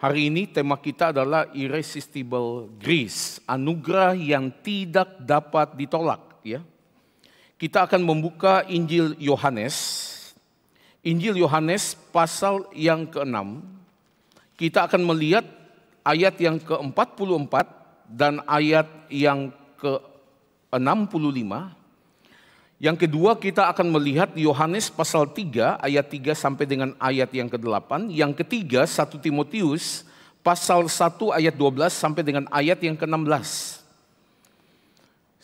Hari ini tema kita adalah irresistible grace, anugerah yang tidak dapat ditolak, ya. Kita akan membuka Injil Yohanes. Injil Yohanes pasal yang ke-6. Kita akan melihat ayat yang ke-44 dan ayat yang ke-65. Yang kedua kita akan melihat Yohanes pasal 3 ayat 3 sampai dengan ayat yang ke-8. Yang ketiga 1 Timotius pasal 1 ayat 12 sampai dengan ayat yang ke-16.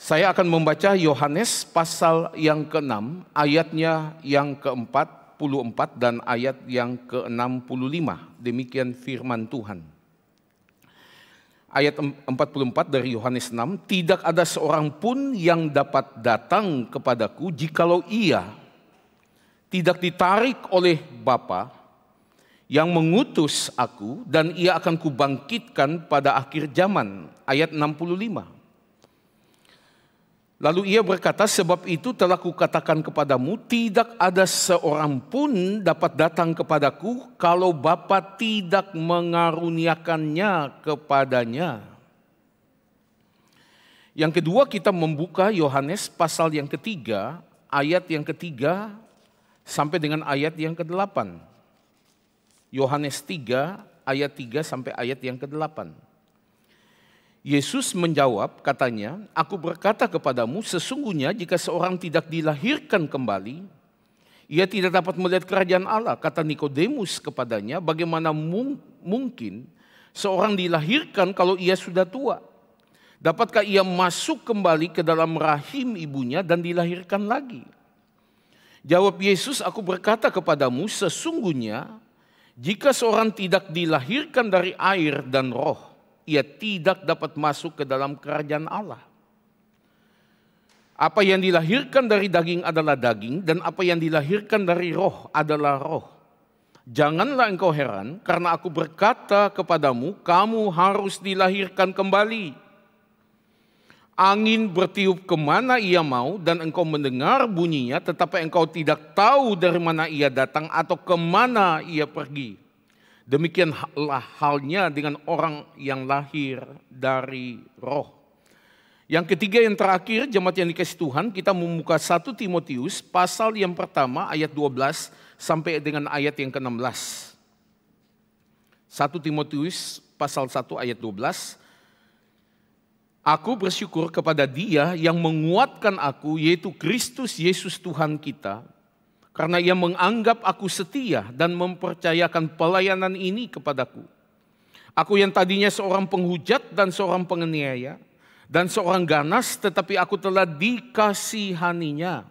Saya akan membaca Yohanes pasal yang ke-6, ayatnya yang ke-44 dan ayat yang ke-65. Demikian firman Tuhan. Ayat 44 dari Yohanes 6, tidak ada seorang pun yang dapat datang kepadaku jikalau ia tidak ditarik oleh Bapa yang mengutus aku dan ia akan kubangkitkan pada akhir zaman. Ayat 65. Lalu ia berkata, sebab itu telah kukatakan kepadamu, tidak ada seorang pun dapat datang kepadaku kalau Bapa tidak mengaruniakannya kepadanya. Yang kedua kita membuka Yohanes pasal yang ketiga, ayat yang ketiga sampai dengan ayat yang kedelapan. Yohanes 3 ayat 3 sampai ayat yang kedelapan. Yesus menjawab, katanya, "Aku berkata kepadamu, sesungguhnya jika seorang tidak dilahirkan kembali, ia tidak dapat melihat kerajaan Allah." Kata Nikodemus kepadanya, "Bagaimana mung mungkin seorang dilahirkan kalau ia sudah tua? Dapatkah ia masuk kembali ke dalam rahim ibunya dan dilahirkan lagi?" Jawab Yesus, "Aku berkata kepadamu, sesungguhnya jika seorang tidak dilahirkan dari air dan roh, ia tidak dapat masuk ke dalam kerajaan Allah. Apa yang dilahirkan dari daging adalah daging, dan apa yang dilahirkan dari roh adalah roh. Janganlah engkau heran, karena aku berkata kepadamu, kamu harus dilahirkan kembali. Angin bertiup ke mana ia mau, dan engkau mendengar bunyinya, tetapi engkau tidak tahu dari mana ia datang atau ke mana ia pergi. Demikianlah halnya dengan orang yang lahir dari roh. Yang ketiga yang terakhir jemaat yang dikasih Tuhan kita membuka 1 Timotius pasal yang pertama ayat 12 sampai dengan ayat yang ke-16. 1 Timotius pasal 1 ayat 12. Aku bersyukur kepada dia yang menguatkan aku yaitu Kristus Yesus Tuhan kita karena ia menganggap aku setia dan mempercayakan pelayanan ini kepadaku. Aku yang tadinya seorang penghujat dan seorang penganiaya dan seorang ganas tetapi aku telah dikasihaninya.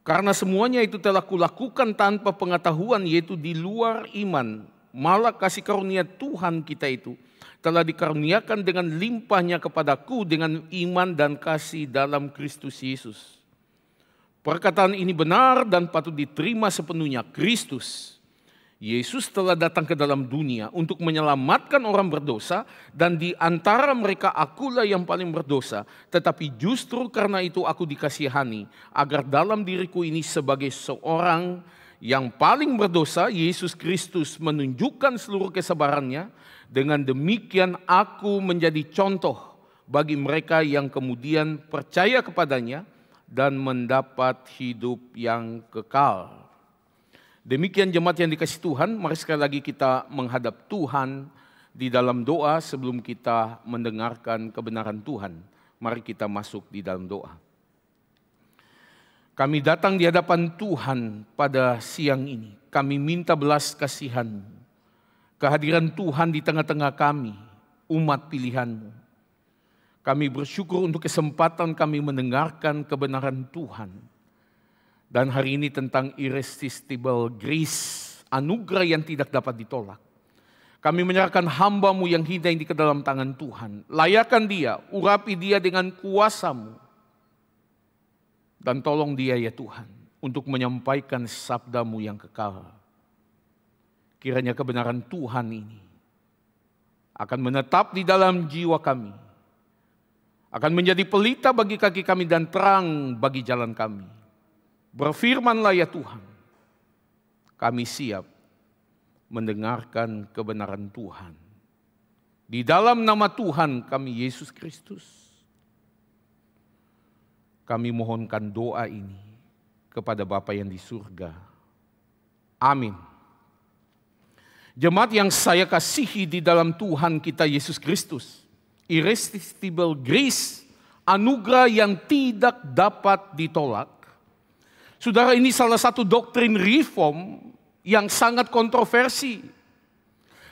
Karena semuanya itu telah kulakukan tanpa pengetahuan yaitu di luar iman. Malah kasih karunia Tuhan kita itu telah dikaruniakan dengan limpahnya kepadaku dengan iman dan kasih dalam Kristus Yesus. Perkataan ini benar dan patut diterima sepenuhnya. Kristus, Yesus telah datang ke dalam dunia untuk menyelamatkan orang berdosa dan di antara mereka akulah yang paling berdosa. Tetapi justru karena itu aku dikasihani agar dalam diriku ini sebagai seorang yang paling berdosa, Yesus Kristus menunjukkan seluruh kesabarannya. Dengan demikian aku menjadi contoh bagi mereka yang kemudian percaya kepadanya dan mendapat hidup yang kekal. Demikian jemaat yang dikasih Tuhan, mari sekali lagi kita menghadap Tuhan di dalam doa sebelum kita mendengarkan kebenaran Tuhan. Mari kita masuk di dalam doa. Kami datang di hadapan Tuhan pada siang ini. Kami minta belas kasihan. Kehadiran Tuhan di tengah-tengah kami, umat pilihanmu kami bersyukur untuk kesempatan kami mendengarkan kebenaran Tuhan. Dan hari ini tentang irresistible grace, anugerah yang tidak dapat ditolak. Kami menyerahkan hambamu yang hina ini ke dalam tangan Tuhan. Layakan dia, urapi dia dengan kuasamu. Dan tolong dia ya Tuhan, untuk menyampaikan sabdamu yang kekal. Kiranya kebenaran Tuhan ini akan menetap di dalam jiwa kami akan menjadi pelita bagi kaki kami dan terang bagi jalan kami. Berfirmanlah ya Tuhan, kami siap mendengarkan kebenaran Tuhan. Di dalam nama Tuhan kami Yesus Kristus, kami mohonkan doa ini kepada Bapa yang di surga. Amin. Jemaat yang saya kasihi di dalam Tuhan kita Yesus Kristus, irresistible grace, anugerah yang tidak dapat ditolak. Saudara ini salah satu doktrin reform yang sangat kontroversi.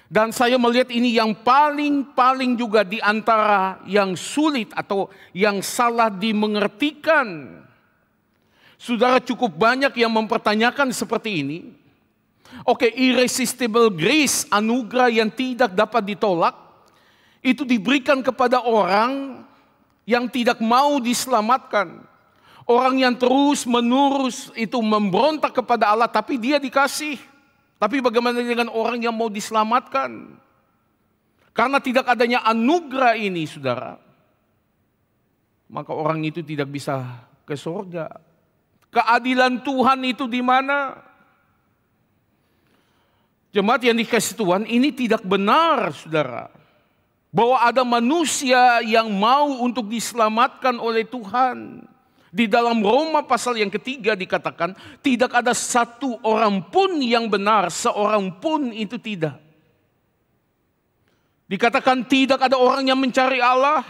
Dan saya melihat ini yang paling-paling juga di antara yang sulit atau yang salah dimengertikan. Saudara cukup banyak yang mempertanyakan seperti ini. Oke, irresistible grace, anugerah yang tidak dapat ditolak, itu diberikan kepada orang yang tidak mau diselamatkan. Orang yang terus menerus itu memberontak kepada Allah tapi dia dikasih. Tapi bagaimana dengan orang yang mau diselamatkan? Karena tidak adanya anugerah ini saudara. Maka orang itu tidak bisa ke surga. Keadilan Tuhan itu di mana? Jemaat yang dikasih Tuhan ini tidak benar saudara. Bahwa ada manusia yang mau untuk diselamatkan oleh Tuhan. Di dalam Roma pasal yang ketiga dikatakan tidak ada satu orang pun yang benar, seorang pun itu tidak. Dikatakan tidak ada orang yang mencari Allah,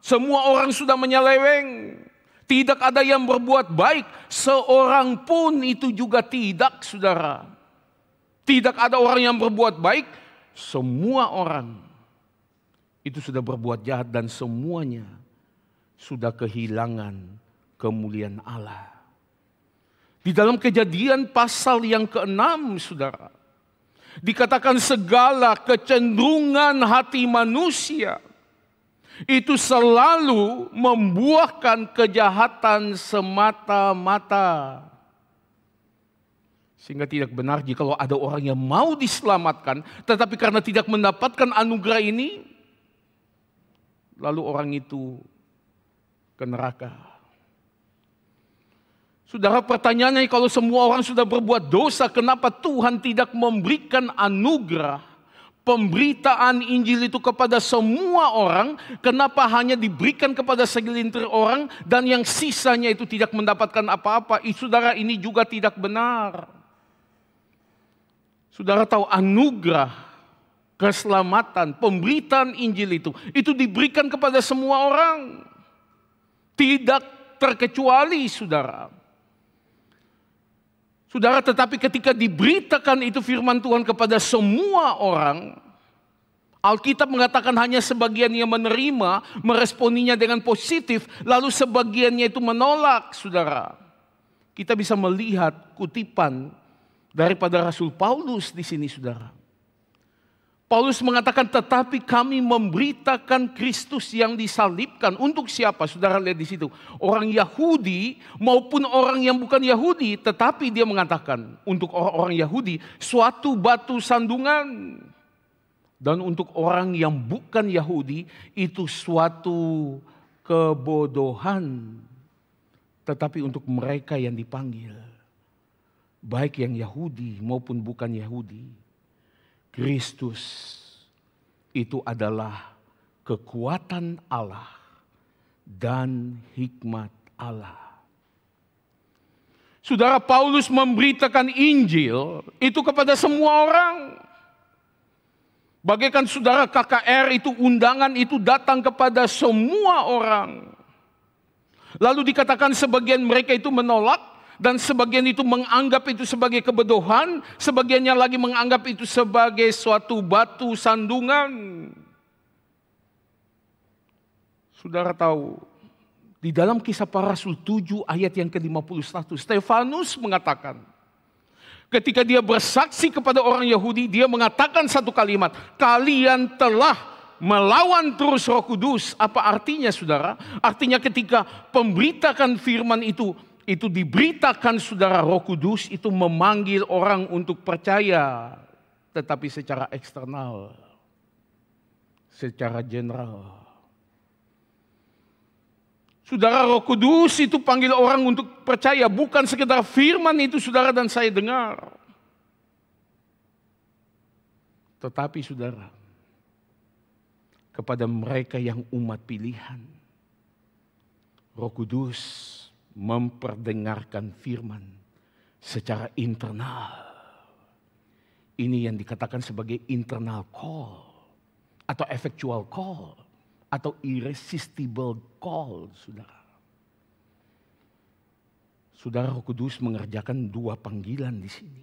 semua orang sudah menyeleweng. Tidak ada yang berbuat baik, seorang pun itu juga tidak, saudara. Tidak ada orang yang berbuat baik, semua orang itu sudah berbuat jahat dan semuanya sudah kehilangan kemuliaan Allah. Di dalam kejadian pasal yang keenam, saudara, dikatakan segala kecenderungan hati manusia itu selalu membuahkan kejahatan semata-mata. Sehingga tidak benar jika ada orang yang mau diselamatkan, tetapi karena tidak mendapatkan anugerah ini, lalu orang itu ke neraka. Saudara pertanyaannya kalau semua orang sudah berbuat dosa, kenapa Tuhan tidak memberikan anugerah pemberitaan Injil itu kepada semua orang? Kenapa hanya diberikan kepada segelintir orang dan yang sisanya itu tidak mendapatkan apa-apa? Saudara ini juga tidak benar. Saudara tahu anugerah keselamatan, pemberitaan Injil itu, itu diberikan kepada semua orang. Tidak terkecuali saudara. Saudara, tetapi ketika diberitakan itu firman Tuhan kepada semua orang, Alkitab mengatakan hanya sebagian yang menerima, meresponinya dengan positif, lalu sebagiannya itu menolak, saudara. Kita bisa melihat kutipan daripada Rasul Paulus di sini, saudara. Paulus mengatakan, tetapi kami memberitakan Kristus yang disalibkan. Untuk siapa? Saudara lihat di situ. Orang Yahudi maupun orang yang bukan Yahudi. Tetapi dia mengatakan, untuk orang-orang Yahudi, suatu batu sandungan. Dan untuk orang yang bukan Yahudi, itu suatu kebodohan. Tetapi untuk mereka yang dipanggil, baik yang Yahudi maupun bukan Yahudi, Kristus itu adalah kekuatan Allah dan hikmat Allah. Saudara Paulus memberitakan Injil itu kepada semua orang. Bagaikan saudara KKR itu undangan itu datang kepada semua orang. Lalu dikatakan sebagian mereka itu menolak, dan sebagian itu menganggap itu sebagai kebodohan, sebagiannya lagi menganggap itu sebagai suatu batu sandungan. Saudara tahu, di dalam kisah para rasul 7 ayat yang ke-51, Stefanus mengatakan, ketika dia bersaksi kepada orang Yahudi, dia mengatakan satu kalimat, kalian telah melawan terus roh kudus. Apa artinya saudara? Artinya ketika pemberitakan firman itu itu diberitakan saudara Roh Kudus itu memanggil orang untuk percaya, tetapi secara eksternal, secara general. Saudara Roh Kudus itu panggil orang untuk percaya, bukan sekedar firman itu saudara dan saya dengar. Tetapi saudara, kepada mereka yang umat pilihan, Roh Kudus memperdengarkan firman secara internal. Ini yang dikatakan sebagai internal call atau effectual call atau irresistible call, saudara. Saudara Roh Kudus mengerjakan dua panggilan di sini.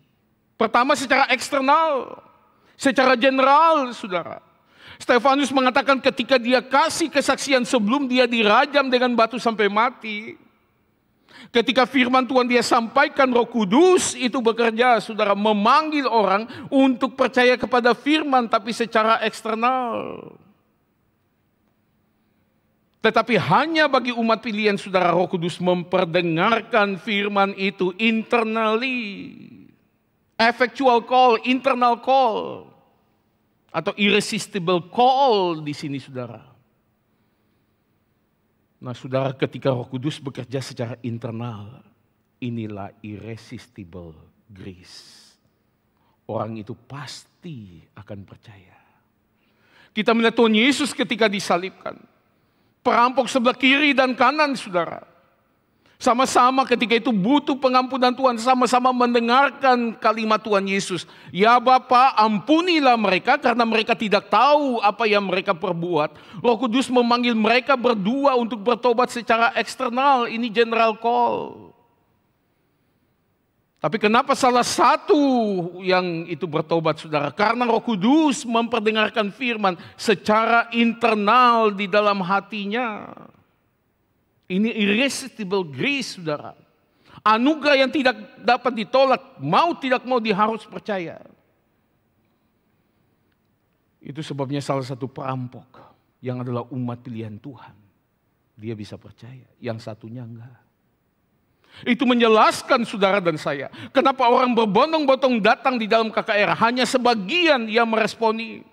Pertama secara eksternal, secara general, saudara. Stefanus mengatakan ketika dia kasih kesaksian sebelum dia dirajam dengan batu sampai mati, Ketika firman Tuhan dia sampaikan roh kudus itu bekerja saudara memanggil orang untuk percaya kepada firman tapi secara eksternal. Tetapi hanya bagi umat pilihan saudara roh kudus memperdengarkan firman itu internally. Effectual call, internal call. Atau irresistible call di sini saudara. Nah saudara ketika roh kudus bekerja secara internal, inilah irresistible grace. Orang itu pasti akan percaya. Kita melihat Tuhan Yesus ketika disalibkan. Perampok sebelah kiri dan kanan saudara. Sama-sama ketika itu butuh pengampunan Tuhan, sama-sama mendengarkan kalimat Tuhan Yesus. Ya Bapa, ampunilah mereka karena mereka tidak tahu apa yang mereka perbuat. Roh Kudus memanggil mereka berdua untuk bertobat secara eksternal. Ini general call. Tapi kenapa salah satu yang itu bertobat saudara? Karena roh kudus memperdengarkan firman secara internal di dalam hatinya. Ini irresistible grace, saudara. Anugerah yang tidak dapat ditolak, mau tidak mau dia harus percaya. Itu sebabnya salah satu perampok yang adalah umat pilihan Tuhan. Dia bisa percaya, yang satunya enggak. Itu menjelaskan saudara dan saya. Kenapa orang berbondong-bondong datang di dalam KKR. Hanya sebagian yang meresponi.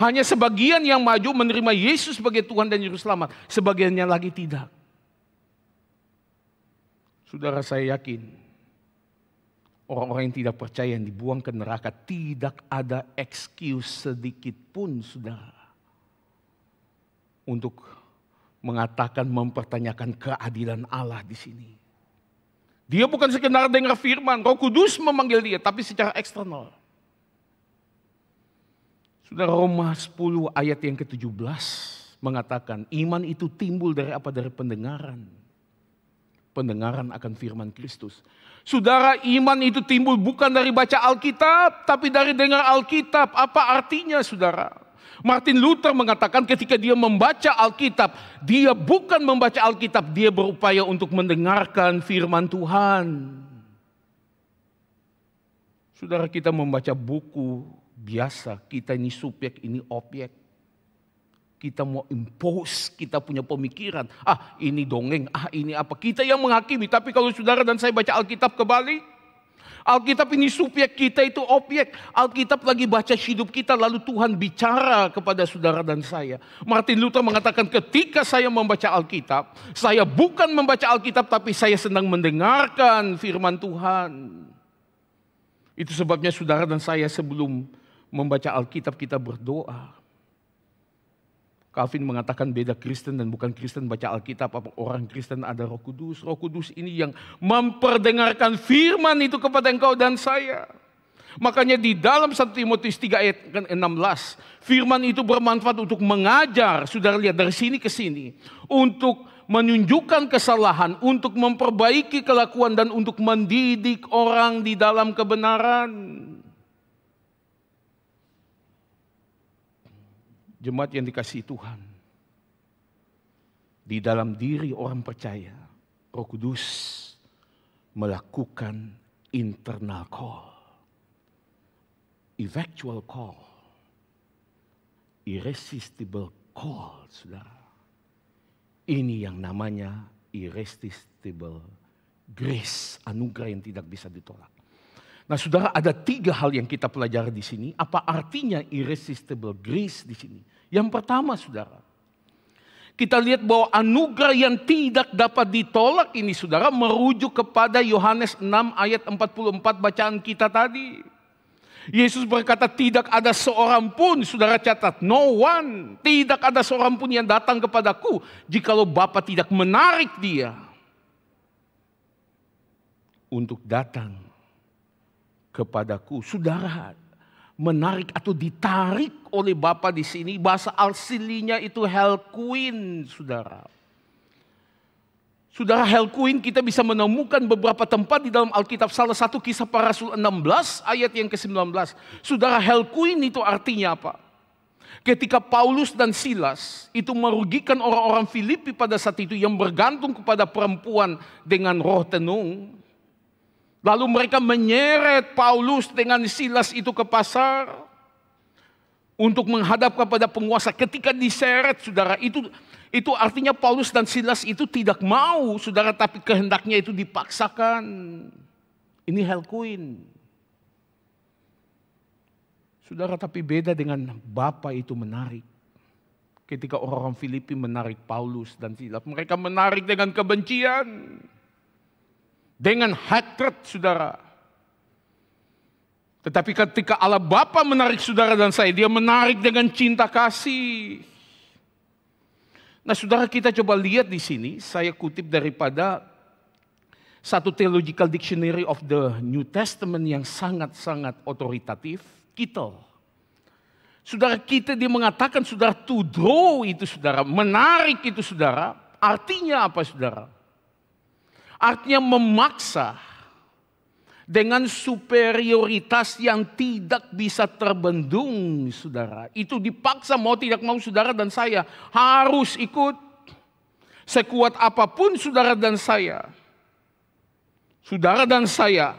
Hanya sebagian yang maju menerima Yesus sebagai Tuhan dan Juru Selamat. Sebagiannya lagi tidak. Saudara saya yakin orang-orang yang tidak percaya yang dibuang ke neraka tidak ada excuse sedikit pun saudara. Untuk mengatakan mempertanyakan keadilan Allah di sini. Dia bukan sekedar dengar firman, Roh Kudus memanggil dia, tapi secara eksternal. Saudara Roma 10 ayat yang ke-17 mengatakan iman itu timbul dari apa? Dari pendengaran pendengaran akan firman Kristus. Saudara, iman itu timbul bukan dari baca Alkitab, tapi dari dengar Alkitab. Apa artinya, saudara? Martin Luther mengatakan ketika dia membaca Alkitab, dia bukan membaca Alkitab, dia berupaya untuk mendengarkan firman Tuhan. Saudara kita membaca buku biasa, kita ini subjek, ini objek kita mau impose, kita punya pemikiran, ah ini dongeng, ah ini apa. Kita yang menghakimi, tapi kalau saudara dan saya baca Alkitab kembali, Alkitab ini subjek, kita itu objek. Alkitab lagi baca hidup kita, lalu Tuhan bicara kepada saudara dan saya. Martin Luther mengatakan ketika saya membaca Alkitab, saya bukan membaca Alkitab, tapi saya sedang mendengarkan firman Tuhan. Itu sebabnya saudara dan saya sebelum membaca Alkitab kita berdoa. Calvin mengatakan beda Kristen dan bukan Kristen baca Alkitab. Apa orang Kristen ada roh kudus. Roh kudus ini yang memperdengarkan firman itu kepada engkau dan saya. Makanya di dalam 1 Timotius 3 ayat 16. Firman itu bermanfaat untuk mengajar. Sudah lihat dari sini ke sini. Untuk menunjukkan kesalahan. Untuk memperbaiki kelakuan dan untuk mendidik orang di dalam kebenaran. Jemaat yang dikasih Tuhan. Di dalam diri orang percaya, Roh Kudus melakukan internal call. Effectual call. Irresistible call, saudara. Ini yang namanya irresistible grace, anugerah yang tidak bisa ditolak. Nah saudara ada tiga hal yang kita pelajari di sini. Apa artinya irresistible grace di sini? Yang pertama saudara. Kita lihat bahwa anugerah yang tidak dapat ditolak ini saudara merujuk kepada Yohanes 6 ayat 44 bacaan kita tadi. Yesus berkata tidak ada seorang pun, saudara catat, no one, tidak ada seorang pun yang datang kepadaku jikalau Bapa tidak menarik dia untuk datang kepadaku. Saudara, menarik atau ditarik oleh Bapa di sini, bahasa alsilinya itu queen, saudara. Saudara Helkuin kita bisa menemukan beberapa tempat di dalam Alkitab. Salah satu kisah para rasul 16 ayat yang ke-19. Saudara Helkuin itu artinya apa? Ketika Paulus dan Silas itu merugikan orang-orang Filipi pada saat itu yang bergantung kepada perempuan dengan roh tenung. Lalu mereka menyeret Paulus dengan Silas itu ke pasar untuk menghadap kepada penguasa. Ketika diseret saudara itu itu artinya Paulus dan Silas itu tidak mau, saudara, tapi kehendaknya itu dipaksakan. Ini Helkuin. Saudara, tapi beda dengan Bapak itu menarik. Ketika orang-orang Filipi menarik Paulus dan Silas, mereka menarik dengan kebencian. Dengan hatred, saudara. Tetapi ketika Allah Bapa menarik saudara dan saya, dia menarik dengan cinta kasih. Nah, saudara kita coba lihat di sini, saya kutip daripada satu theological dictionary of the New Testament yang sangat-sangat otoritatif, kita. Saudara kita dia mengatakan saudara to draw itu saudara, menarik itu saudara, artinya apa saudara? Artinya memaksa dengan superioritas yang tidak bisa terbendung, saudara. Itu dipaksa mau tidak mau saudara dan saya harus ikut sekuat apa pun saudara dan saya. Saudara dan saya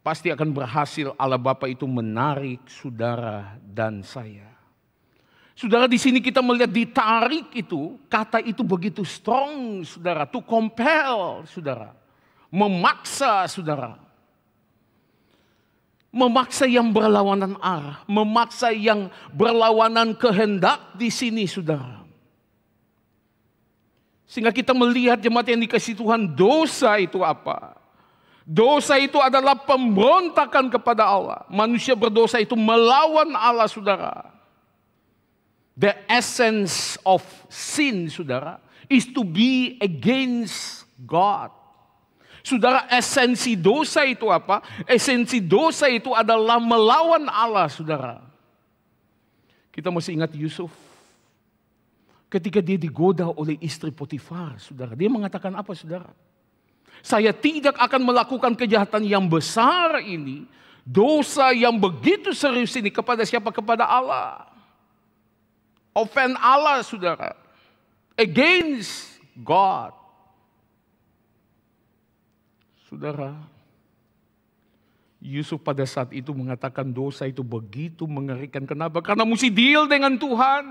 pasti akan berhasil Allah Bapa itu menarik saudara dan saya. Saudara di sini kita melihat ditarik itu, kata itu begitu strong saudara, to compel saudara memaksa saudara. Memaksa yang berlawanan arah, memaksa yang berlawanan kehendak di sini saudara. Sehingga kita melihat jemaat yang dikasih Tuhan dosa itu apa? Dosa itu adalah pemberontakan kepada Allah. Manusia berdosa itu melawan Allah saudara. The essence of sin saudara is to be against God. Saudara, esensi dosa itu apa? Esensi dosa itu adalah melawan Allah, saudara. Kita masih ingat Yusuf. Ketika dia digoda oleh istri Potifar, saudara. Dia mengatakan apa, saudara? Saya tidak akan melakukan kejahatan yang besar ini. Dosa yang begitu serius ini kepada siapa? Kepada Allah. Offend Allah, saudara. Against God. Saudara, Yusuf pada saat itu mengatakan dosa itu begitu mengerikan. Kenapa? Karena mesti deal dengan Tuhan.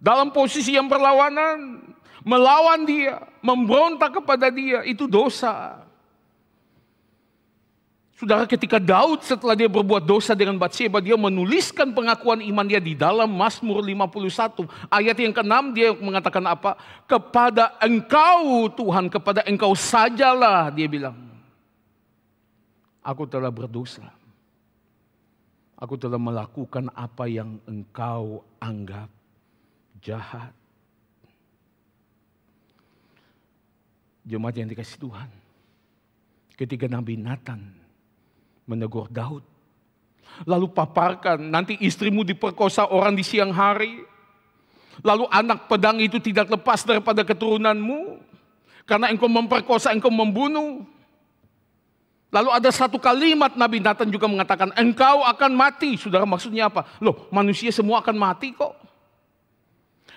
Dalam posisi yang berlawanan. Melawan dia. Memberontak kepada dia. Itu dosa. Saudara ketika Daud setelah dia berbuat dosa dengan Bathsheba, dia menuliskan pengakuan iman dia di dalam Mazmur 51. Ayat yang ke-6 dia mengatakan apa? Kepada engkau Tuhan, kepada engkau sajalah dia bilang. Aku telah berdosa. Aku telah melakukan apa yang engkau anggap jahat. Jemaat yang dikasih Tuhan. Ketika Nabi Nathan menegur Daud. Lalu paparkan, nanti istrimu diperkosa orang di siang hari. Lalu anak pedang itu tidak lepas daripada keturunanmu. Karena engkau memperkosa, engkau membunuh. Lalu ada satu kalimat Nabi Nathan juga mengatakan, engkau akan mati. Saudara maksudnya apa? Loh manusia semua akan mati kok.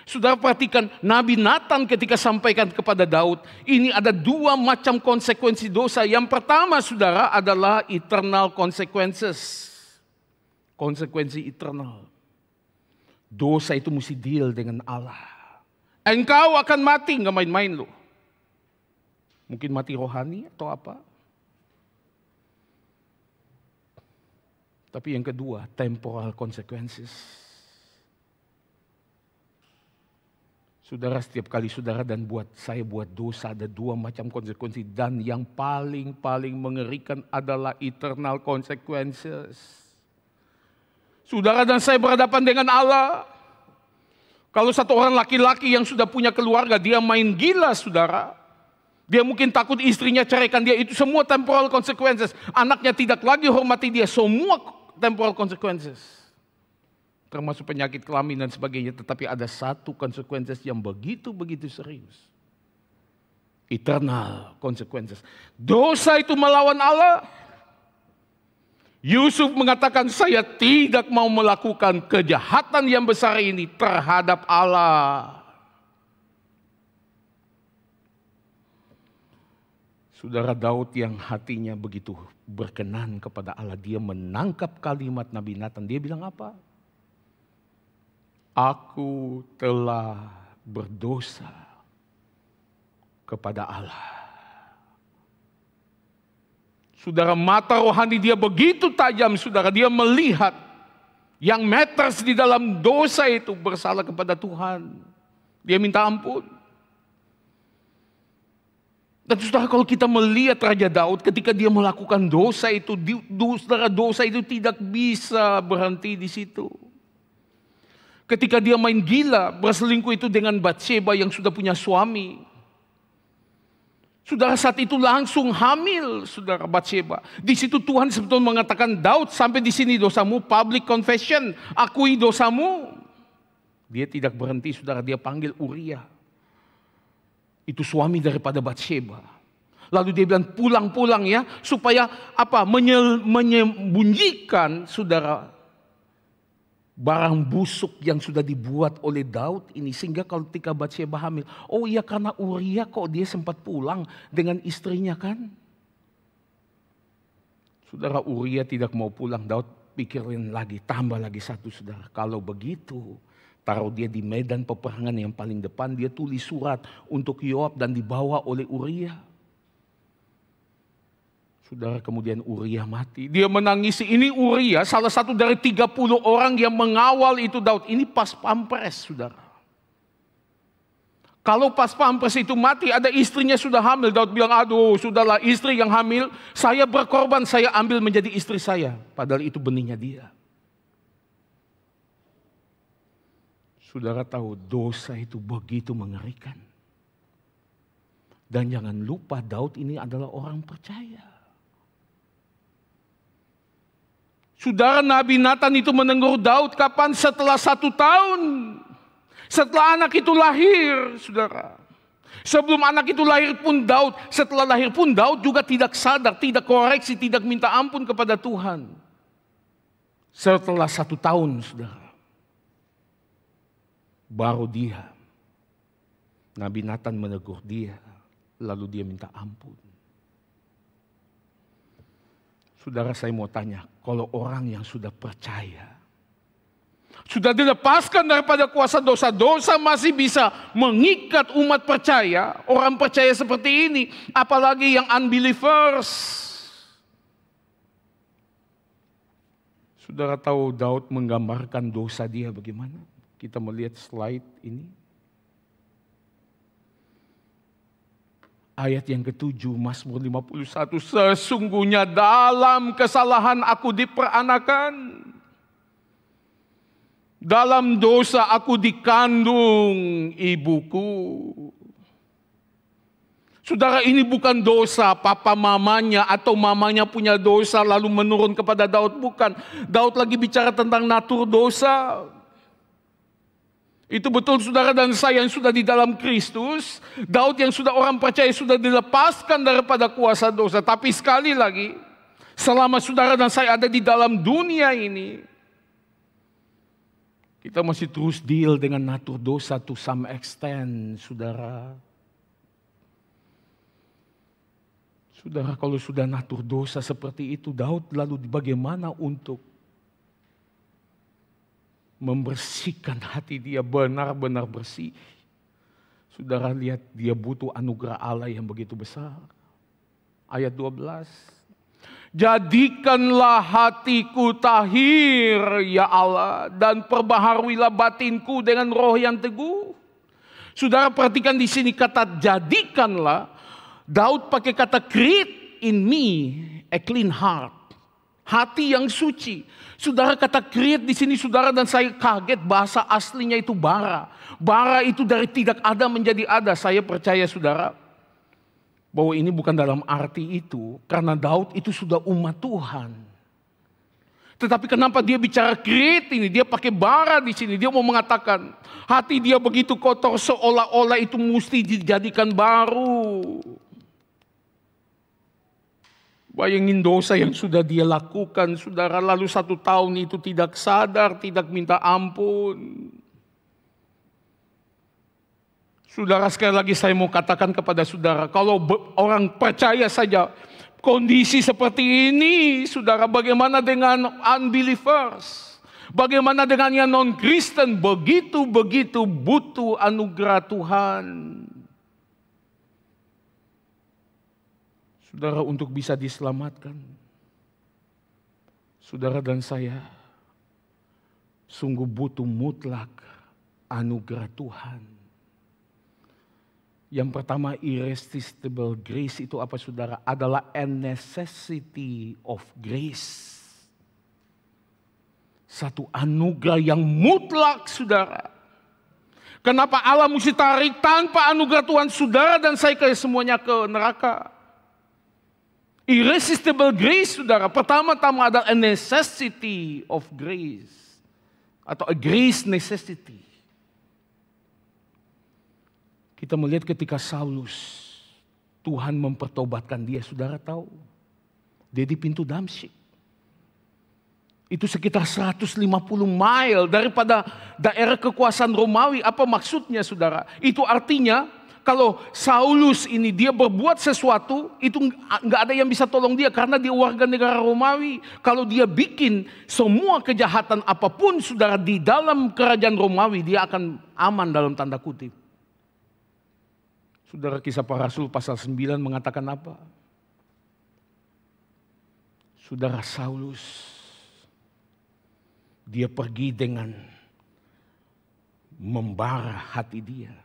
Saudara perhatikan Nabi Nathan ketika sampaikan kepada Daud, ini ada dua macam konsekuensi dosa. Yang pertama saudara adalah eternal consequences. Konsekuensi eternal. Dosa itu mesti deal dengan Allah. Engkau akan mati, nggak main-main loh. Mungkin mati rohani atau apa. Tapi yang kedua, temporal consequences Saudara setiap kali saudara dan buat saya buat dosa ada dua macam konsekuensi dan yang paling-paling mengerikan adalah eternal consequences. Saudara dan saya berhadapan dengan Allah. Kalau satu orang laki-laki yang sudah punya keluarga, dia main gila saudara. Dia mungkin takut istrinya ceraikan dia, itu semua temporal consequences. Anaknya tidak lagi hormati dia, semua temporal consequences termasuk penyakit kelamin dan sebagainya, tetapi ada satu konsekuensi yang begitu-begitu serius. Eternal consequences. Dosa itu melawan Allah. Yusuf mengatakan saya tidak mau melakukan kejahatan yang besar ini terhadap Allah. Saudara Daud yang hatinya begitu berkenan kepada Allah, dia menangkap kalimat Nabi Nathan. Dia bilang apa? Aku telah berdosa kepada Allah. Saudara mata rohani dia begitu tajam, saudara dia melihat yang meters di dalam dosa itu bersalah kepada Tuhan. Dia minta ampun. Dan saudara kalau kita melihat Raja Daud ketika dia melakukan dosa itu, saudara dosa itu tidak bisa berhenti di situ. Ketika dia main gila, berselingkuh itu dengan Bathsheba yang sudah punya suami. Saudara saat itu langsung hamil, saudara Bathsheba. Di situ Tuhan sebetulnya mengatakan, Daud sampai di sini dosamu, public confession, akui dosamu. Dia tidak berhenti, saudara, dia panggil Uria. Itu suami daripada Bathsheba. Lalu dia bilang pulang-pulang ya, supaya apa? menyembunyikan saudara barang busuk yang sudah dibuat oleh Daud ini sehingga kalau ketika Bathsheba hamil, oh iya karena Uria kok dia sempat pulang dengan istrinya kan? Saudara Uria tidak mau pulang, Daud pikirin lagi, tambah lagi satu saudara. Kalau begitu, taruh dia di medan peperangan yang paling depan, dia tulis surat untuk Yoab dan dibawa oleh Uria. Saudara kemudian Uria mati. Dia menangisi. Ini Uria salah satu dari 30 orang yang mengawal itu Daud. Ini pas pampres saudara. Kalau pas pampres itu mati ada istrinya sudah hamil. Daud bilang aduh sudahlah istri yang hamil. Saya berkorban saya ambil menjadi istri saya. Padahal itu benihnya dia. Saudara tahu dosa itu begitu mengerikan. Dan jangan lupa Daud ini adalah orang percaya. Saudara Nabi Nathan itu menegur Daud kapan? Setelah satu tahun. Setelah anak itu lahir, saudara. Sebelum anak itu lahir pun Daud, setelah lahir pun Daud juga tidak sadar, tidak koreksi, tidak minta ampun kepada Tuhan. Setelah satu tahun, saudara. Baru dia, Nabi Nathan menegur dia, lalu dia minta ampun. Saudara saya mau tanya, kalau orang yang sudah percaya, sudah dilepaskan daripada kuasa dosa-dosa masih bisa mengikat umat percaya, orang percaya seperti ini, apalagi yang unbelievers. Saudara tahu Daud menggambarkan dosa dia bagaimana? Kita melihat slide ini. Ayat yang ketujuh, Mazmur 51. Sesungguhnya dalam kesalahan aku diperanakan. Dalam dosa aku dikandung ibuku. Saudara ini bukan dosa papa mamanya atau mamanya punya dosa lalu menurun kepada Daud. Bukan. Daud lagi bicara tentang natur dosa. Itu betul saudara dan saya yang sudah di dalam Kristus. Daud yang sudah orang percaya sudah dilepaskan daripada kuasa dosa. Tapi sekali lagi, selama saudara dan saya ada di dalam dunia ini, kita masih terus deal dengan natur dosa to some extent, saudara. Saudara kalau sudah natur dosa seperti itu, Daud lalu bagaimana untuk membersihkan hati dia benar-benar bersih. Saudara lihat dia butuh anugerah Allah yang begitu besar. Ayat 12. Jadikanlah hatiku tahir ya Allah dan perbaharuilah batinku dengan roh yang teguh. Saudara perhatikan di sini kata jadikanlah. Daud pakai kata create in me a clean heart. Hati yang suci. Saudara kata create di sini saudara dan saya kaget bahasa aslinya itu bara. Bara itu dari tidak ada menjadi ada. Saya percaya saudara bahwa ini bukan dalam arti itu karena Daud itu sudah umat Tuhan. Tetapi kenapa dia bicara create ini? Dia pakai bara di sini. Dia mau mengatakan hati dia begitu kotor seolah-olah itu mesti dijadikan baru. Bayangin dosa yang sudah dia lakukan, saudara. Lalu satu tahun itu tidak sadar, tidak minta ampun. Saudara sekali lagi saya mau katakan kepada saudara, kalau orang percaya saja kondisi seperti ini, saudara, bagaimana dengan unbelievers? Bagaimana dengan yang non-Kristen? Begitu-begitu butuh anugerah Tuhan. Saudara, untuk bisa diselamatkan. Saudara dan saya sungguh butuh mutlak anugerah Tuhan. Yang pertama irresistible grace itu apa saudara? Adalah a necessity of grace. Satu anugerah yang mutlak saudara. Kenapa Allah mesti tarik tanpa anugerah Tuhan saudara dan saya ke semuanya ke neraka? Irresistible grace saudara. Pertama-tama adalah a necessity of grace. Atau a grace necessity. Kita melihat ketika Saulus, Tuhan mempertobatkan dia, saudara tahu. Dia di pintu Damsyik. Itu sekitar 150 mile daripada daerah kekuasaan Romawi. Apa maksudnya saudara? Itu artinya kalau Saulus ini dia berbuat sesuatu, itu nggak ada yang bisa tolong dia karena dia warga negara Romawi. Kalau dia bikin semua kejahatan apa pun, saudara di dalam kerajaan Romawi dia akan aman dalam tanda kutip. Saudara kisah para rasul pasal 9 mengatakan apa? Saudara Saulus, dia pergi dengan membara hati dia.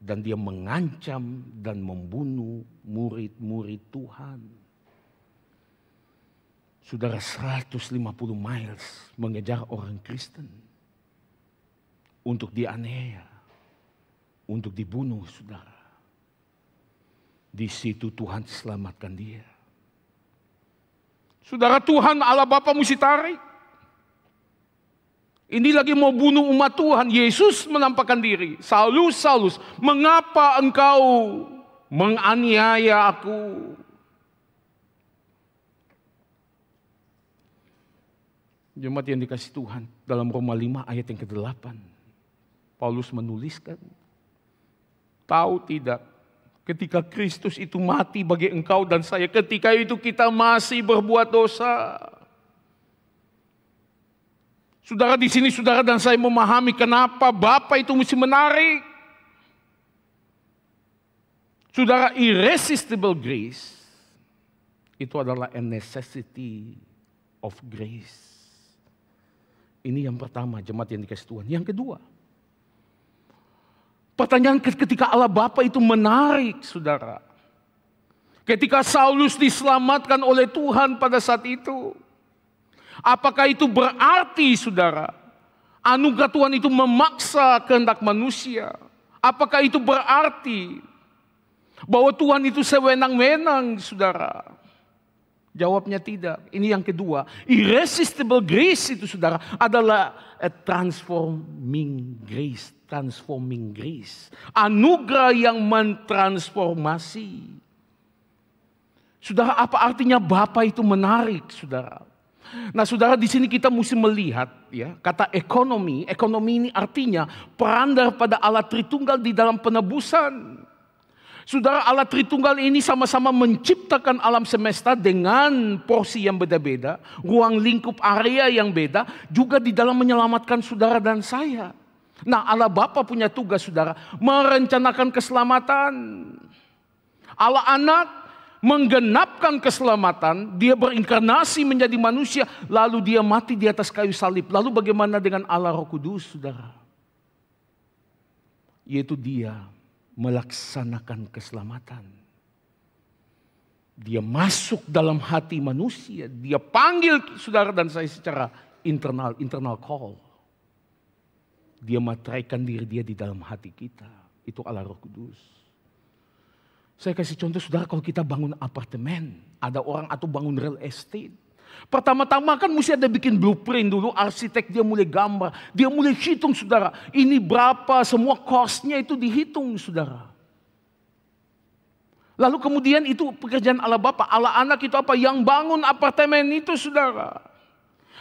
Dan dia mengancam dan membunuh murid-murid Tuhan. Saudara 150 miles mengejar orang Kristen. Untuk dianiaya. Untuk dibunuh saudara. Di situ Tuhan selamatkan dia. Saudara Tuhan Allah Bapa mesti tarik. Ini lagi mau bunuh umat Tuhan. Yesus menampakkan diri. Saulus, Saulus, mengapa engkau menganiaya aku? Jemaat yang dikasih Tuhan dalam Roma 5 ayat yang ke-8. Paulus menuliskan. Tahu tidak Ketika Kristus itu mati bagi engkau dan saya, ketika itu kita masih berbuat dosa. Saudara di sini, saudara dan saya memahami kenapa Bapak itu mesti menarik. Saudara, irresistible grace itu adalah a necessity of grace. Ini yang pertama, jemaat yang dikasih Tuhan. Yang kedua, Pertanyaan ketika Allah Bapa itu menarik, saudara. Ketika Saulus diselamatkan oleh Tuhan pada saat itu. Apakah itu berarti, saudara, anugerah Tuhan itu memaksa kehendak manusia? Apakah itu berarti bahwa Tuhan itu sewenang-wenang, saudara? Jawabnya tidak. Ini yang kedua. Irresistible grace itu, saudara, adalah a transforming grace transforming grace. Anugerah yang mentransformasi. Saudara, apa artinya Bapa itu menarik, saudara? Nah, saudara, di sini kita mesti melihat ya, kata ekonomi. Ekonomi ini artinya peran daripada Allah Tritunggal di dalam penebusan. Saudara, Allah Tritunggal ini sama-sama menciptakan alam semesta dengan porsi yang beda-beda, ruang lingkup area yang beda, juga di dalam menyelamatkan saudara dan saya. Nah Allah Bapa punya tugas saudara, merencanakan keselamatan. Allah anak menggenapkan keselamatan, dia berinkarnasi menjadi manusia, lalu dia mati di atas kayu salib. Lalu bagaimana dengan Allah Roh Kudus, saudara? yaitu dia melaksanakan keselamatan. Dia masuk dalam hati manusia, dia panggil saudara dan saya secara internal, internal call. Dia materaikan diri dia di dalam hati kita. Itu Allah Roh Kudus. Saya kasih contoh saudara kalau kita bangun apartemen, ada orang atau bangun real estate. Pertama-tama kan mesti ada bikin blueprint dulu, arsitek dia mulai gambar, dia mulai hitung saudara. Ini berapa, semua costnya itu dihitung saudara. Lalu kemudian itu pekerjaan Allah Bapa, Allah Anak itu apa? Yang bangun apartemen itu saudara.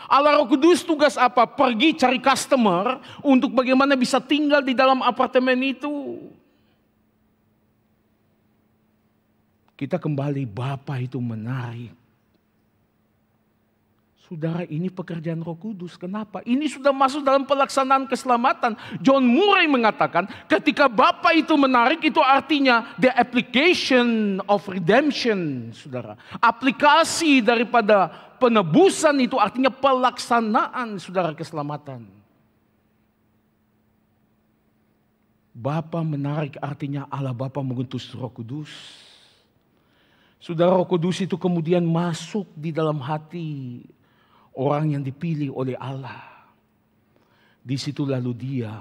Allah Roh Kudus tugas apa? Pergi cari customer untuk bagaimana bisa tinggal di dalam apartemen itu. Kita kembali Bapa itu menarik Saudara ini pekerjaan roh kudus. Kenapa? Ini sudah masuk dalam pelaksanaan keselamatan. John Murray mengatakan ketika Bapak itu menarik itu artinya the application of redemption. Saudara. Aplikasi daripada penebusan itu artinya pelaksanaan saudara keselamatan. Bapa menarik artinya Allah Bapa mengutus roh kudus. Saudara roh kudus itu kemudian masuk di dalam hati orang yang dipilih oleh Allah. Di situ lalu dia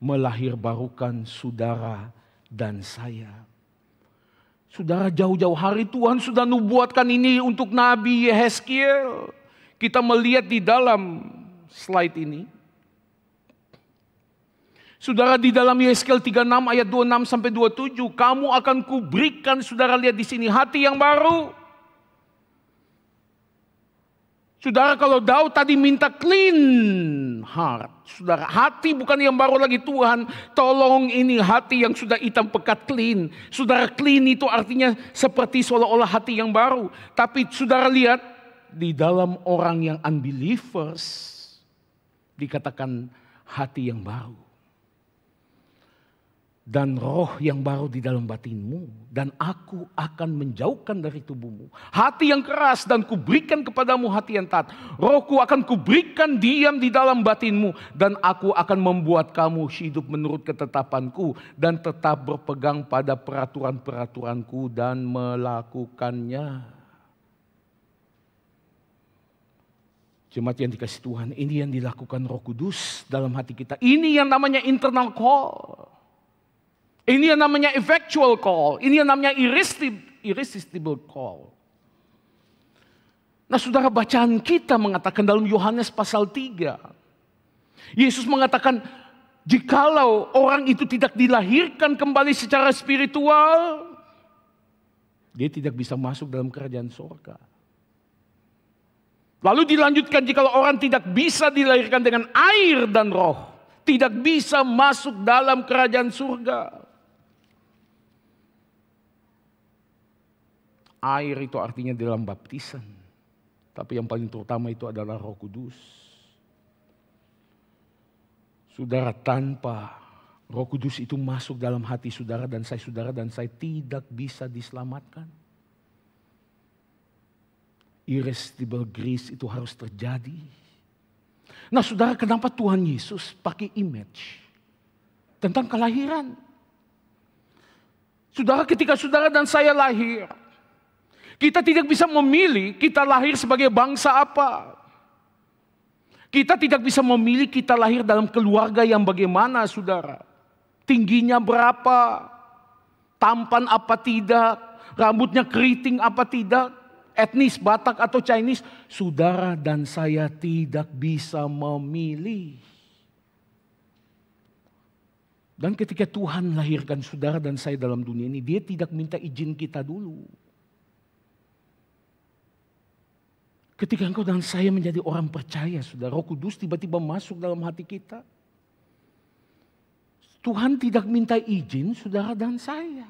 melahirbarukan saudara dan saya. Saudara jauh-jauh hari Tuhan sudah nubuatkan ini untuk Nabi Yehezkiel. Kita melihat di dalam slide ini. Saudara di dalam Yeskel 36 ayat 26 sampai 27, kamu akan kuberikan saudara lihat di sini hati yang baru Saudara kalau Daud tadi minta clean heart. Saudara hati bukan yang baru lagi Tuhan. Tolong ini hati yang sudah hitam pekat clean. Saudara clean itu artinya seperti seolah-olah hati yang baru. Tapi saudara lihat di dalam orang yang unbelievers. Dikatakan hati yang baru dan roh yang baru di dalam batinmu dan aku akan menjauhkan dari tubuhmu hati yang keras dan kuberikan kepadamu hati yang taat rohku akan kuberikan diam di dalam batinmu dan aku akan membuat kamu hidup menurut ketetapanku dan tetap berpegang pada peraturan-peraturanku dan melakukannya Jemaat yang dikasih Tuhan, ini yang dilakukan Roh Kudus dalam hati kita. Ini yang namanya internal call. Ini yang namanya effectual call. Ini yang namanya irresistible call. Nah saudara bacaan kita mengatakan dalam Yohanes pasal 3. Yesus mengatakan jikalau orang itu tidak dilahirkan kembali secara spiritual. Dia tidak bisa masuk dalam kerajaan surga. Lalu dilanjutkan jikalau orang tidak bisa dilahirkan dengan air dan roh. Tidak bisa masuk dalam kerajaan surga. Air itu artinya dalam baptisan. Tapi yang paling terutama itu adalah roh kudus. Saudara tanpa roh kudus itu masuk dalam hati saudara dan saya saudara dan saya tidak bisa diselamatkan. Irresistible grace itu harus terjadi. Nah saudara kenapa Tuhan Yesus pakai image tentang kelahiran? Saudara ketika saudara dan saya lahir, kita tidak bisa memilih kita lahir sebagai bangsa apa. Kita tidak bisa memilih kita lahir dalam keluarga yang bagaimana saudara. Tingginya berapa, tampan apa tidak, rambutnya keriting apa tidak, etnis Batak atau Chinese. Saudara dan saya tidak bisa memilih. Dan ketika Tuhan lahirkan saudara dan saya dalam dunia ini, dia tidak minta izin kita dulu. Ketika engkau dan saya menjadi orang percaya, saudara, roh kudus tiba-tiba masuk dalam hati kita. Tuhan tidak minta izin saudara dan saya.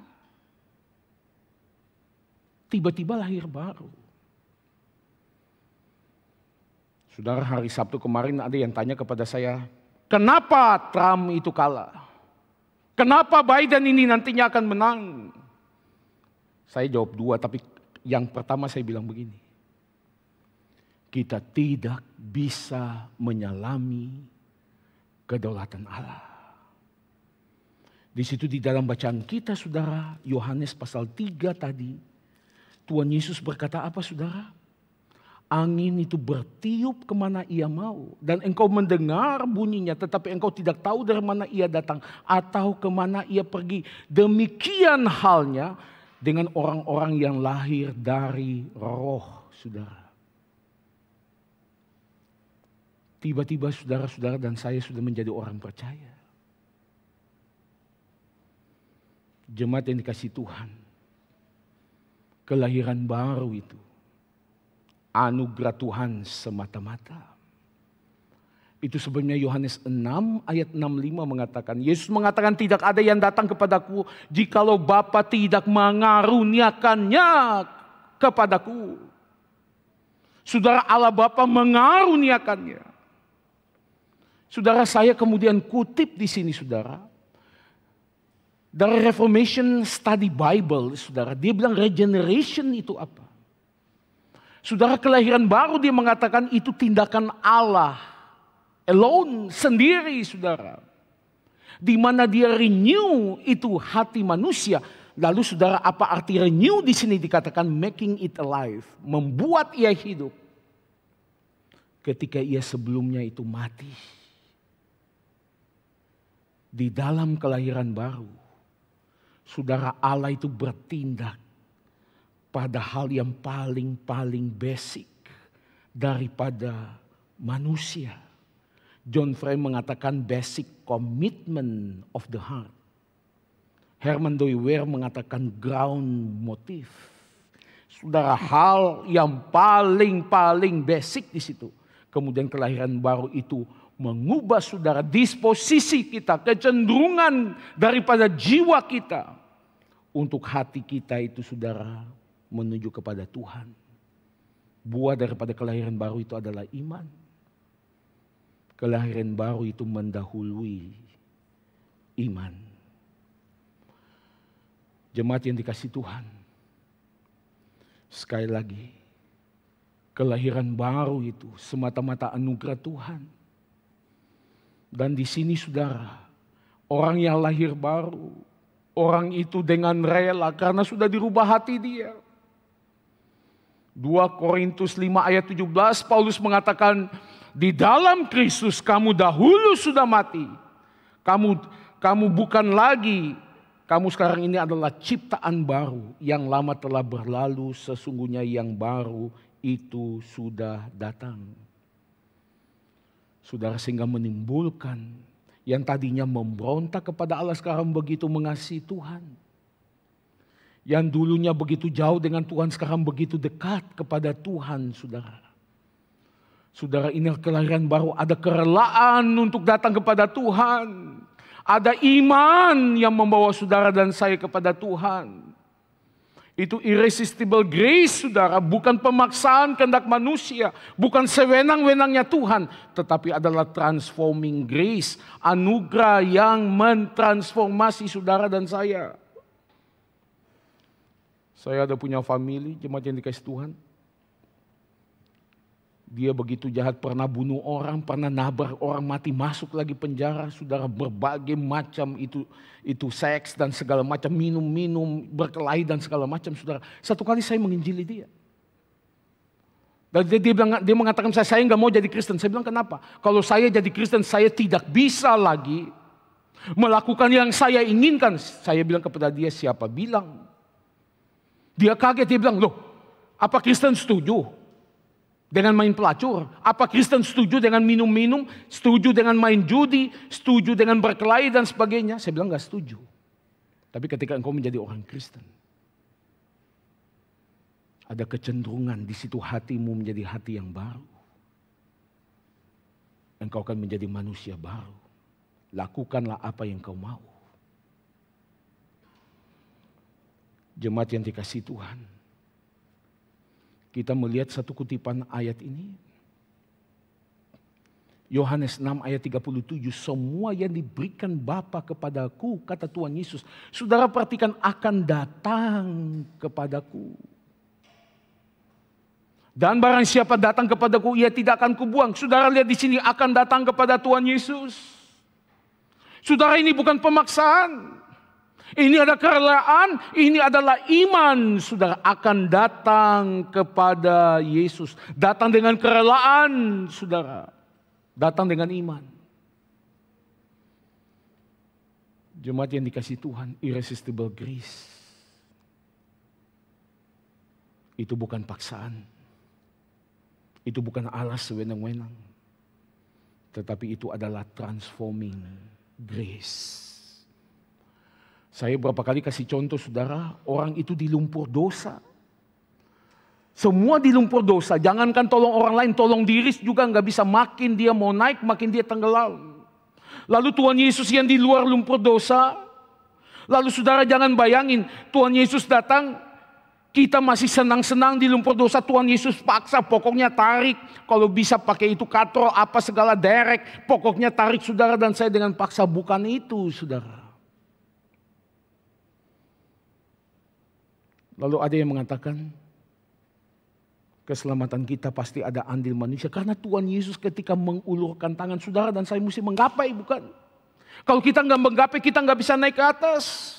Tiba-tiba lahir baru. Saudara hari Sabtu kemarin ada yang tanya kepada saya, kenapa Trump itu kalah? Kenapa Biden ini nantinya akan menang? Saya jawab dua, tapi yang pertama saya bilang begini kita tidak bisa menyalami kedaulatan Allah. Di situ di dalam bacaan kita saudara, Yohanes pasal 3 tadi, Tuhan Yesus berkata apa saudara? Angin itu bertiup ke mana ia mau. Dan engkau mendengar bunyinya tetapi engkau tidak tahu dari mana ia datang atau ke mana ia pergi. Demikian halnya dengan orang-orang yang lahir dari roh saudara. Tiba-tiba saudara-saudara dan saya sudah menjadi orang percaya. Jemaat yang dikasih Tuhan. Kelahiran baru itu anugerah Tuhan semata-mata. Itu sebenarnya Yohanes 6 ayat 65 mengatakan, Yesus mengatakan tidak ada yang datang kepadaku jikalau Bapa tidak mengaruniakannya kepadaku. Saudara Allah Bapa mengaruniakannya. Saudara saya kemudian kutip di sini saudara. Dari Reformation Study Bible saudara. Dia bilang regeneration itu apa? Saudara kelahiran baru dia mengatakan itu tindakan Allah. Alone, sendiri saudara. Di mana dia renew itu hati manusia. Lalu saudara apa arti renew di sini dikatakan making it alive. Membuat ia hidup. Ketika ia sebelumnya itu mati. Di dalam kelahiran baru. Saudara Allah itu bertindak pada hal yang paling-paling basic daripada manusia. John Frey mengatakan basic commitment of the heart. Herman Doiwer mengatakan ground motive. Saudara hal yang paling-paling basic di situ. Kemudian kelahiran baru itu mengubah saudara disposisi kita, kecenderungan daripada jiwa kita untuk hati kita itu saudara menuju kepada Tuhan. Buah daripada kelahiran baru itu adalah iman. Kelahiran baru itu mendahului iman. Jemaat yang dikasih Tuhan. Sekali lagi, kelahiran baru itu semata-mata anugerah Tuhan. Dan di sini saudara, orang yang lahir baru, orang itu dengan rela karena sudah dirubah hati dia 2 Korintus 5 ayat 17 Paulus mengatakan di dalam Kristus kamu dahulu sudah mati. Kamu kamu bukan lagi kamu sekarang ini adalah ciptaan baru yang lama telah berlalu sesungguhnya yang baru itu sudah datang. Saudara sehingga menimbulkan yang tadinya memberontak kepada Allah sekarang begitu mengasihi Tuhan yang dulunya begitu jauh dengan Tuhan sekarang begitu dekat kepada Tuhan saudara. Saudara ini kelahiran baru ada kerelaan untuk datang kepada Tuhan. Ada iman yang membawa saudara dan saya kepada Tuhan. Itu irresistible grace saudara, bukan pemaksaan kehendak manusia, bukan sewenang-wenangnya Tuhan, tetapi adalah transforming grace, anugerah yang mentransformasi saudara dan saya. Saya ada punya family, jemaat yang dikasih Tuhan. Dia begitu jahat, pernah bunuh orang, pernah nabar orang mati, masuk lagi penjara, saudara berbagai macam itu itu seks dan segala macam minum-minum, berkelahi dan segala macam, saudara. Satu kali saya menginjili dia. Dan dia, dia, bilang, dia mengatakan saya, saya nggak mau jadi Kristen. Saya bilang kenapa? Kalau saya jadi Kristen, saya tidak bisa lagi melakukan yang saya inginkan. Saya bilang kepada dia, siapa bilang dia kaget, dia bilang, loh apa Kristen setuju dengan main pelacur? Apa Kristen setuju dengan minum-minum? Setuju dengan main judi? Setuju dengan berkelahi dan sebagainya? Saya bilang gak setuju. Tapi ketika engkau menjadi orang Kristen, ada kecenderungan di situ hatimu menjadi hati yang baru. Engkau akan menjadi manusia baru. Lakukanlah apa yang kau mau. Jemaat yang dikasih Tuhan. Kita melihat satu kutipan ayat ini. Yohanes 6 ayat 37. Semua yang diberikan Bapa kepadaku, kata Tuhan Yesus. Saudara perhatikan akan datang kepadaku. Dan barang siapa datang kepadaku, ia tidak akan kubuang. Saudara lihat di sini akan datang kepada Tuhan Yesus. Saudara ini bukan pemaksaan. Ini ada kerelaan, ini adalah iman, saudara, akan datang kepada Yesus. Datang dengan kerelaan, saudara. Datang dengan iman. Jemaat yang dikasih Tuhan, irresistible grace. Itu bukan paksaan. Itu bukan alas sewenang-wenang. Tetapi itu adalah transforming grace. Saya berapa kali kasih contoh saudara, orang itu di lumpur dosa. Semua di lumpur dosa, jangankan tolong orang lain, tolong diri juga nggak bisa. Makin dia mau naik, makin dia tenggelam. Lalu Tuhan Yesus yang di luar lumpur dosa, lalu saudara jangan bayangin, Tuhan Yesus datang, kita masih senang-senang di lumpur dosa, Tuhan Yesus paksa, pokoknya tarik. Kalau bisa pakai itu katro, apa segala derek, pokoknya tarik saudara dan saya dengan paksa. Bukan itu saudara. Lalu ada yang mengatakan, keselamatan kita pasti ada andil manusia. Karena Tuhan Yesus ketika mengulurkan tangan saudara dan saya mesti menggapai, bukan? Kalau kita nggak menggapai, kita nggak bisa naik ke atas.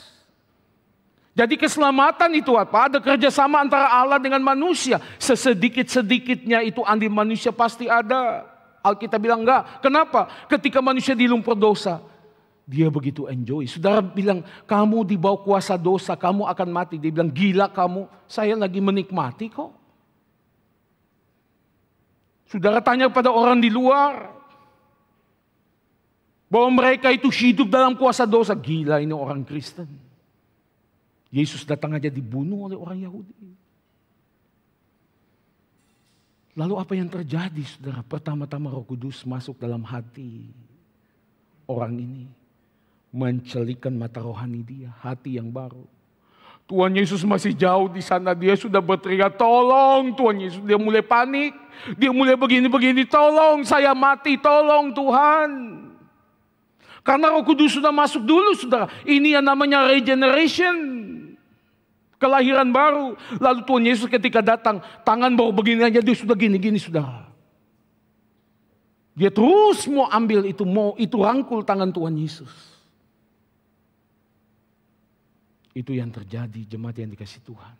Jadi keselamatan itu apa? Ada kerjasama antara Allah dengan manusia. Sesedikit-sedikitnya itu andil manusia pasti ada. Alkitab bilang enggak. Kenapa? Ketika manusia di lumpur dosa, dia begitu enjoy. Saudara bilang, kamu di bawah kuasa dosa, kamu akan mati. Dia bilang, gila kamu, saya lagi menikmati kok. Saudara tanya pada orang di luar, bahwa mereka itu hidup dalam kuasa dosa. Gila ini orang Kristen. Yesus datang aja dibunuh oleh orang Yahudi. Lalu apa yang terjadi saudara? Pertama-tama roh kudus masuk dalam hati orang ini mencelikan mata rohani dia, hati yang baru. Tuhan Yesus masih jauh di sana, dia sudah berteriak, tolong Tuhan Yesus. Dia mulai panik, dia mulai begini-begini, tolong saya mati, tolong Tuhan. Karena roh kudus sudah masuk dulu saudara. Ini yang namanya regeneration. Kelahiran baru. Lalu Tuhan Yesus ketika datang, tangan baru begini aja, dia sudah gini-gini saudara. Dia terus mau ambil itu, mau itu rangkul tangan Tuhan Yesus. Itu yang terjadi jemaat yang dikasih Tuhan.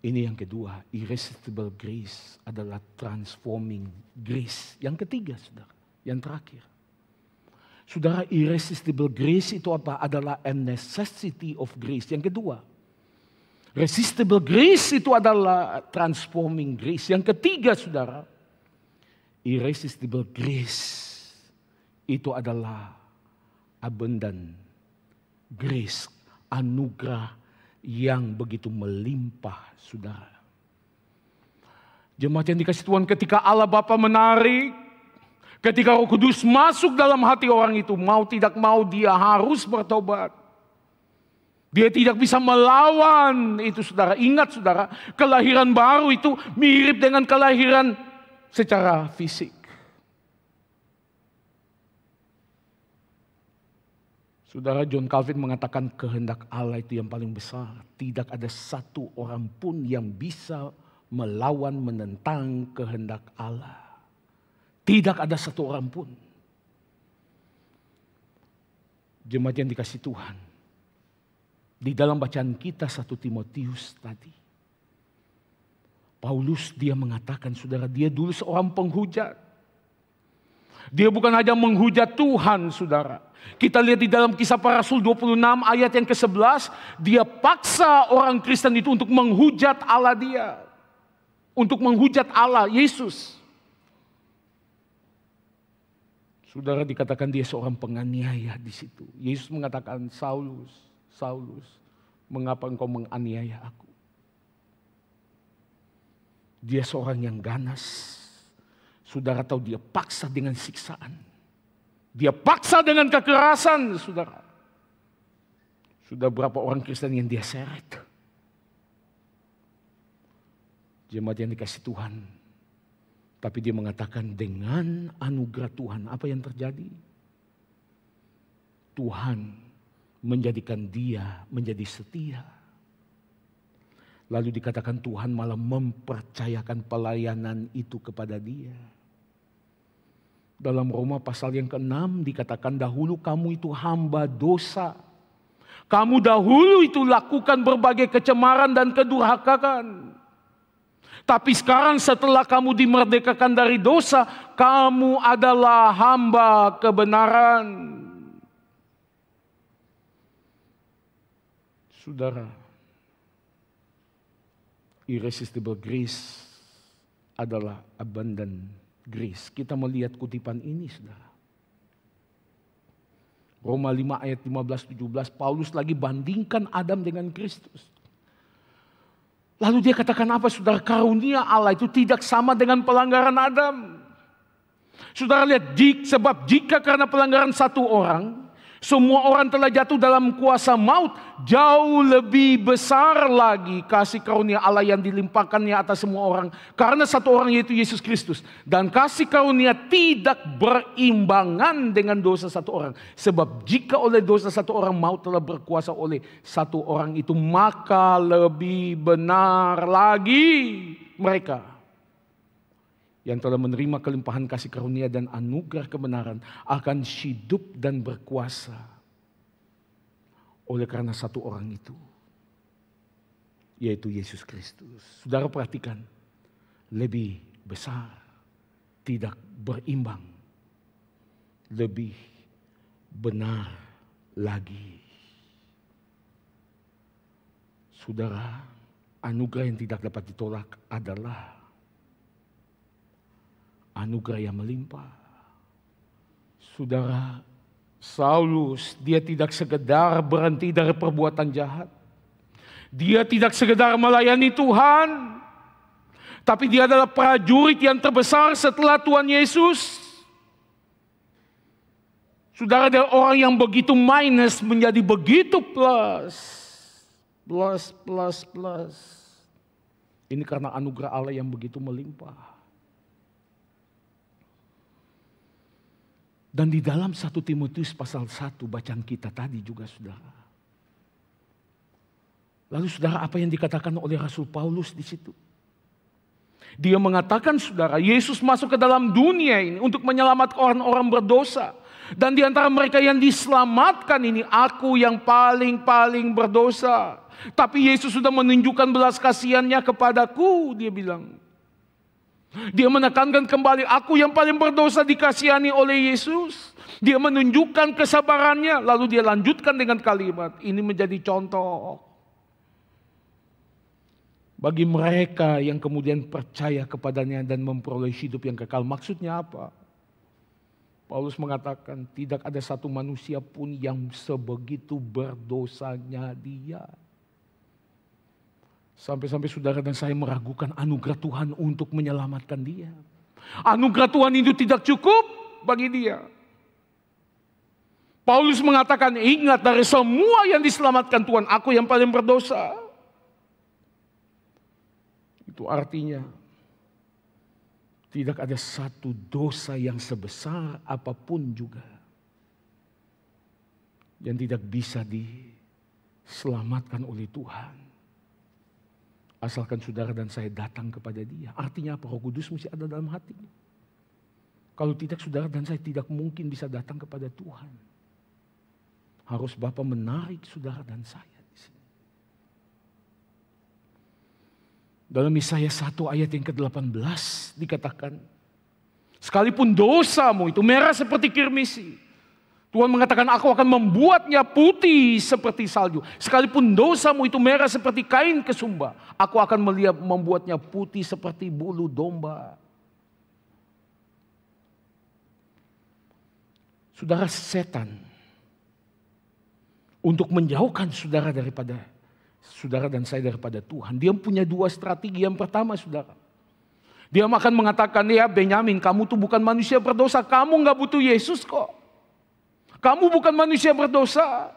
Ini yang kedua, irresistible grace adalah transforming grace. Yang ketiga, saudara, yang terakhir. Saudara, irresistible grace itu apa? Adalah a necessity of grace. Yang kedua, resistible grace itu adalah transforming grace. Yang ketiga, saudara, irresistible grace itu adalah abundant grace, anugerah yang begitu melimpah, saudara. Jemaat yang dikasih Tuhan ketika Allah Bapa menarik, ketika Roh Kudus masuk dalam hati orang itu, mau tidak mau dia harus bertobat. Dia tidak bisa melawan itu saudara. Ingat saudara, kelahiran baru itu mirip dengan kelahiran secara fisik. Saudara John Calvin mengatakan kehendak Allah itu yang paling besar. Tidak ada satu orang pun yang bisa melawan menentang kehendak Allah. Tidak ada satu orang pun. Jemaat yang dikasih Tuhan. Di dalam bacaan kita satu Timotius tadi. Paulus dia mengatakan saudara dia dulu seorang penghujat. Dia bukan hanya menghujat Tuhan saudara. Kita lihat di dalam kisah para rasul 26 ayat yang ke-11. Dia paksa orang Kristen itu untuk menghujat Allah dia. Untuk menghujat Allah, Yesus. Saudara dikatakan dia seorang penganiaya di situ. Yesus mengatakan, Saulus, Saulus, mengapa engkau menganiaya aku? Dia seorang yang ganas. Saudara tahu dia paksa dengan siksaan. Dia paksa dengan kekerasan, saudara. Sudah berapa orang Kristen yang dia seret. Jemaat yang dikasih Tuhan. Tapi dia mengatakan dengan anugerah Tuhan. Apa yang terjadi? Tuhan menjadikan dia menjadi setia. Lalu dikatakan Tuhan malah mempercayakan pelayanan itu kepada dia. Dalam Roma pasal yang ke-6 dikatakan dahulu kamu itu hamba dosa. Kamu dahulu itu lakukan berbagai kecemaran dan kedurhakaan. Tapi sekarang setelah kamu dimerdekakan dari dosa, kamu adalah hamba kebenaran. Saudara, irresistible grace adalah abundant grace. Kita melihat kutipan ini, saudara. Roma 5 ayat 15-17, Paulus lagi bandingkan Adam dengan Kristus. Lalu dia katakan apa saudara? Karunia Allah itu tidak sama dengan pelanggaran Adam. Saudara lihat, sebab jika karena pelanggaran satu orang, semua orang telah jatuh dalam kuasa maut. Jauh lebih besar lagi kasih karunia Allah yang dilimpahkannya atas semua orang. Karena satu orang yaitu Yesus Kristus. Dan kasih karunia tidak berimbangan dengan dosa satu orang. Sebab jika oleh dosa satu orang maut telah berkuasa oleh satu orang itu. Maka lebih benar lagi mereka yang telah menerima kelimpahan kasih karunia dan anugerah kebenaran akan hidup dan berkuasa oleh karena satu orang itu yaitu Yesus Kristus. Saudara perhatikan lebih besar tidak berimbang lebih benar lagi. Saudara, anugerah yang tidak dapat ditolak adalah anugerah yang melimpah. Saudara, Saulus dia tidak sekedar berhenti dari perbuatan jahat. Dia tidak sekedar melayani Tuhan, tapi dia adalah prajurit yang terbesar setelah Tuhan Yesus. Saudara ada orang yang begitu minus menjadi begitu plus. Plus, plus, plus. Ini karena anugerah Allah yang begitu melimpah. Dan di dalam satu Timotius pasal 1 bacaan kita tadi juga saudara. Lalu saudara apa yang dikatakan oleh Rasul Paulus di situ? Dia mengatakan saudara Yesus masuk ke dalam dunia ini untuk menyelamatkan orang-orang berdosa. Dan di antara mereka yang diselamatkan ini aku yang paling-paling berdosa. Tapi Yesus sudah menunjukkan belas kasihannya kepadaku dia bilang. Dia menekankan kembali, aku yang paling berdosa dikasihani oleh Yesus. Dia menunjukkan kesabarannya, lalu dia lanjutkan dengan kalimat, ini menjadi contoh. Bagi mereka yang kemudian percaya kepadanya dan memperoleh hidup yang kekal. Maksudnya apa? Paulus mengatakan tidak ada satu manusia pun yang sebegitu berdosanya dia. Sampai-sampai saudara dan saya meragukan anugerah Tuhan untuk menyelamatkan dia. Anugerah Tuhan itu tidak cukup bagi dia. Paulus mengatakan, ingat dari semua yang diselamatkan Tuhan, aku yang paling berdosa. Itu artinya tidak ada satu dosa yang sebesar apa pun juga yang tidak bisa diselamatkan oleh Tuhan. Asalkan saudara dan saya datang kepada dia. Artinya apa? Roh Kudus mesti ada dalam hati. Kalau tidak saudara dan saya tidak mungkin bisa datang kepada Tuhan. Harus Bapak menarik saudara dan saya di sini. Dalam Yesaya 1 ayat yang ke-18 dikatakan. Sekalipun dosamu itu merah seperti kirmisi Tuhan mengatakan aku akan membuatnya putih seperti salju. Sekalipun dosamu itu merah seperti kain kesumba. Aku akan melihat membuatnya putih seperti bulu domba. Saudara setan. Untuk menjauhkan saudara daripada saudara dan saya daripada Tuhan. Dia punya dua strategi. Yang pertama saudara. Dia akan mengatakan ya Benyamin kamu tuh bukan manusia berdosa. Kamu nggak butuh Yesus kok. Kamu bukan manusia berdosa.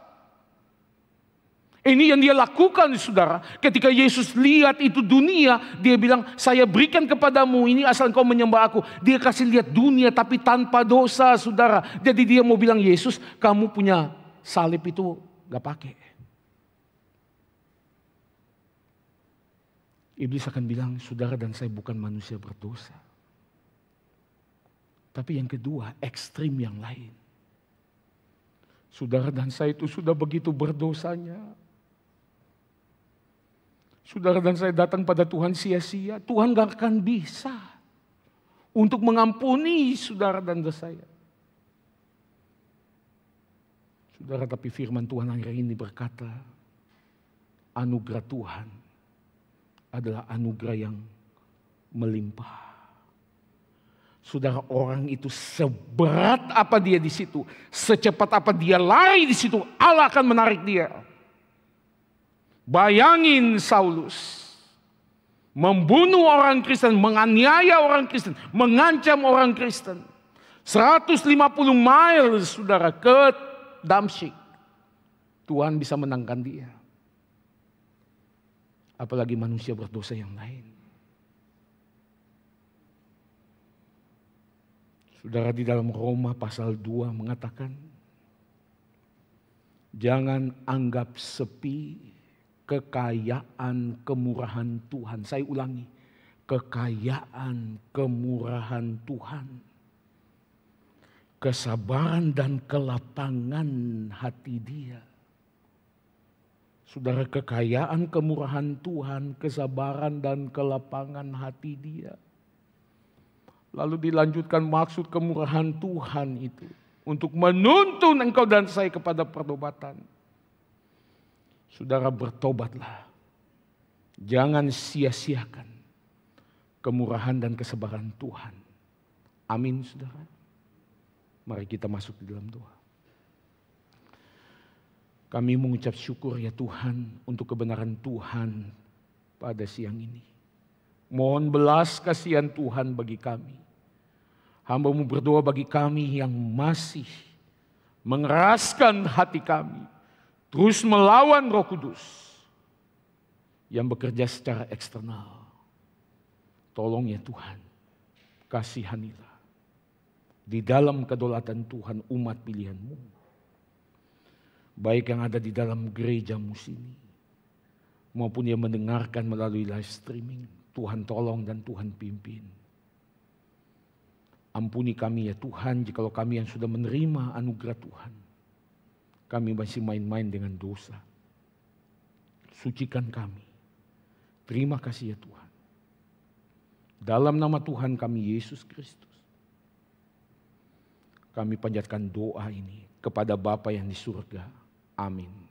Ini yang dia lakukan saudara. Ketika Yesus lihat itu dunia, dia bilang, saya berikan kepadamu ini asal kau menyembah aku. Dia kasih lihat dunia tapi tanpa dosa saudara. Jadi dia mau bilang, Yesus kamu punya salib itu gak pakai. Iblis akan bilang, saudara dan saya bukan manusia berdosa. Tapi yang kedua, ekstrim yang lain. Saudara dan saya itu sudah begitu berdosanya. Saudara dan saya datang pada Tuhan sia-sia. Tuhan gak akan bisa untuk mengampuni saudara dan saya. Saudara, tapi firman Tuhan hari ini berkata, anugerah Tuhan adalah anugerah yang melimpah. Saudara orang itu seberat apa dia di situ, secepat apa dia lari di situ, Allah akan menarik dia. Bayangin Saulus membunuh orang Kristen, menganiaya orang Kristen, mengancam orang Kristen. 150 mile saudara ke Damsyik. Tuhan bisa menangkan dia. Apalagi manusia berdosa yang lain. Saudara di dalam Roma pasal 2 mengatakan, jangan anggap sepi kekayaan kemurahan Tuhan. Saya ulangi, kekayaan kemurahan Tuhan. Kesabaran dan kelapangan hati dia. Saudara kekayaan kemurahan Tuhan, kesabaran dan kelapangan hati dia Lalu dilanjutkan maksud kemurahan Tuhan itu. Untuk menuntun engkau dan saya kepada pertobatan. Saudara bertobatlah. Jangan sia-siakan kemurahan dan kesabaran Tuhan. Amin saudara. Mari kita masuk di dalam doa. Kami mengucap syukur ya Tuhan untuk kebenaran Tuhan pada siang ini. Mohon belas kasihan Tuhan bagi kami. Hambamu berdoa bagi kami yang masih mengeraskan hati kami. Terus melawan roh kudus yang bekerja secara eksternal. Tolong ya Tuhan, kasihanilah. Di dalam kedaulatan Tuhan umat pilihanmu. Baik yang ada di dalam gerejamu sini. Maupun yang mendengarkan melalui live streaming. Tuhan tolong dan Tuhan pimpin Ampuni kami ya Tuhan jikalau kami yang sudah menerima anugerah Tuhan. Kami masih main-main dengan dosa. Sucikan kami. Terima kasih ya Tuhan. Dalam nama Tuhan kami Yesus Kristus. Kami panjatkan doa ini kepada Bapa yang di surga. Amin.